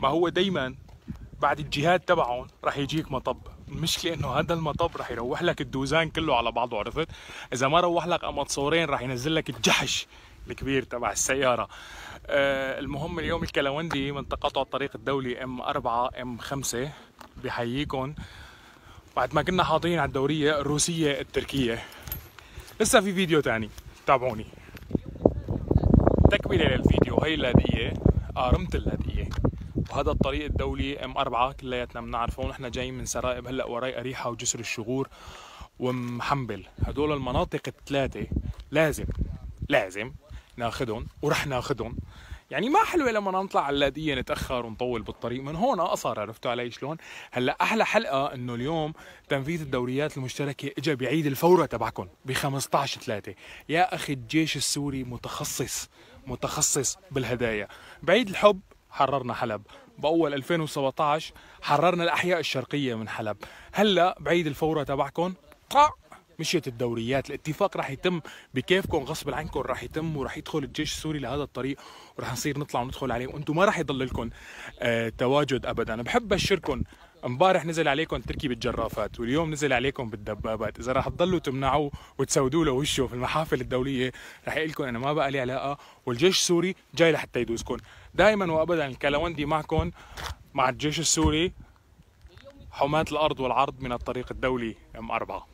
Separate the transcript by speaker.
Speaker 1: ما هو دايما بعد الجهاد تبعهم رح يجيك مطب. المشكلة إنه هذا المطب رح يروح لك الدوزان كله على بعضه عرفت؟ إذا ما روح لك قمط صورين رح ينزل لك الجحش الكبير تبع السيارة. آه المهم اليوم الكلوندي من تقاطع الطريق الدولي ام 4 ام 5 بحييكم بعد ما كنا حاضرين على الدورية الروسية التركية لسه في فيديو تاني. تابعوني. تكملة للفيديو. هي اللاذقية قارمة اللاذقية وهذا الطريق الدولي ام 4 كلياتنا بنعرفه. ونحن جايين من سرائب هلأ وراي أريحة وجسر الشغور ومحنبل. هدول المناطق الثلاثه لازم لازم ناخذهم ورح ناخذهم يعني ما حلوة لما نطلع على اللاذقية نتأخر ونطول بالطريق. من هون اقصر عرفتوا علي شلون؟ هلأ أحلى حلقة إنه اليوم تنفيذ الدوريات المشتركة اجى بعيد الفورة تبعكم ب 15 3 يا أخي الجيش السوري متخصص متخصص بالهدايا. بعيد الحب حررنا حلب. بأول 2017 حررنا الأحياء الشرقية من حلب. هلا بعيد الفورة تبعكم مشيت الدوريات الاتفاق راح يتم بكيفكم غصب عنكم راح يتم وراح يدخل الجيش السوري لهذا الطريق وراح نصير نطلع وندخل عليه وأنتم ما راح يضل لكم آه تواجد ابدا. بحب اشركم امبارح نزل عليكم تركي بالجرافات واليوم نزل عليكم بالدبابات. إذا راح تضلوا تمنعوه وتسودوا له وشه في المحافل الدولية راح يقول لكم أنا ما بقى لي علاقة والجيش السوري جاي لحتى يدوسكم دائما وابدا الكلوندي معكم مع الجيش السوري حماة الأرض والعرض من الطريق الدولي ام 4